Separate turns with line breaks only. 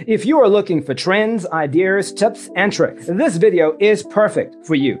If you are looking for trends, ideas, tips, and tricks, this video is perfect for you.